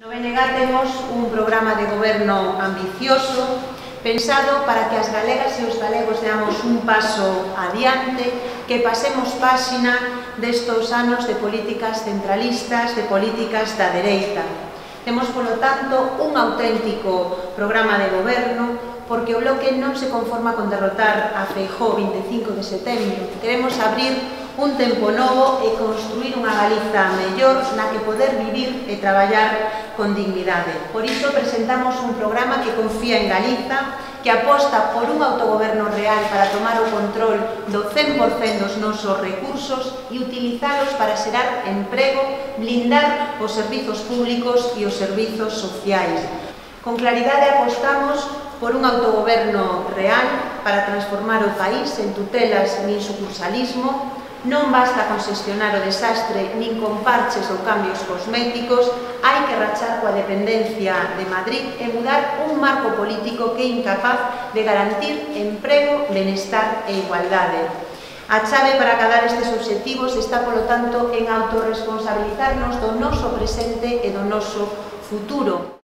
No BNG temos un programa de goberno ambicioso pensado para que as galegas e os galegos deamos un paso adiante, que pasemos páxina destos anos de políticas centralistas, de políticas da dereita. Temos, polo tanto, un auténtico programa de goberno porque o bloque non se conforma con derrotar a Feijó 25 de setembro. Queremos abrir un tempo novo e construir unha Galiza mellor na que poder vivir e traballar con dignidade. Por iso presentamos un programa que confía en Galiza, que aposta por un autogoberno real para tomar o control do 100% dos nosos recursos e utilizalos para xerar emprego, blindar os servizos públicos e os servizos sociais Con claridade apostamos por un autogoberno real para transformar o país en tutelas nin sucursalismo, non basta con xestionar o desastre nin con parches ou cambios cosméticos, hai que rachar coa dependencia de Madrid e mudar un marco político que é incapaz de garantir emprego, benestar e igualdade. A chave para acadar estes obxectivos está, polo tanto, en autorresponsabilizarnos do noso presente e do noso futuro.